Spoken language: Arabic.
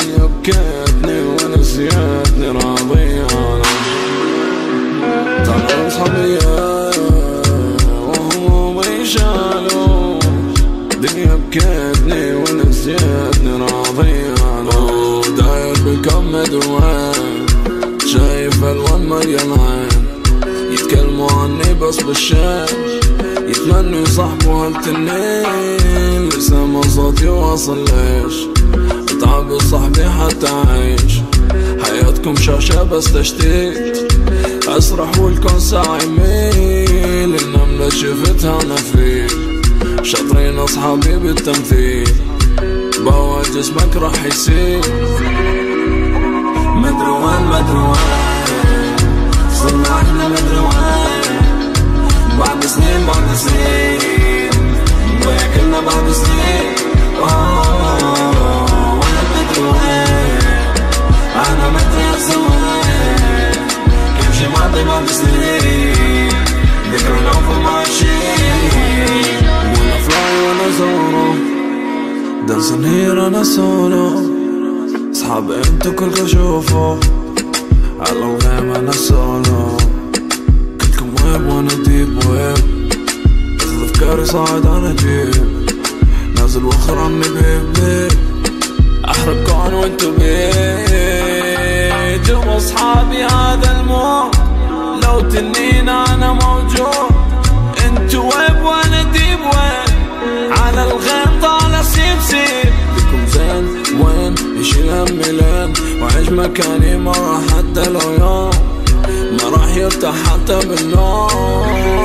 دنيا بكيتني ونسيتني أنا طلعوا اصحابي وهمومي شالوا دنيا بكيتني ونسيتني أنا داير بكم مدوان شايف ألوان مليان عين. يتكلموا عني بس بالشين يتمنوا يصاحبوا هالتنين. لسه ما صوتي واصل ليش؟ اتعب صاحبي حتى اعيش حياتكم شاشة بس تشتيت أسرح والكون ساعة يميل. النملة شفتها أنا فيه شاطرين أصحابي بالتمثيل. بوا جسمك راح يسيل. مدري وين صرنا إحنا مدري وين بعد سنين بعد سنين. ضيع كلنا بعد سنين. زورو دانسن هير أنا سولو صحاب انتو كلكم شوفوا على الغيم أنا سولو كلكم ويب وأنا ديب ويب اخذ افكاري صاعد أنا جيب نازل وخر عني بيبي احرق كون وأنتو بيت جم أصحابي هذا تنين أنا موجود. انتو ويب وأنا ديب وين على الغيم طالع سيب سيب. بكم زين وين يشيل هم لين؟ وعيش مكاني راح حتى لو يوم ما راح يرتاح حتى بالنوم.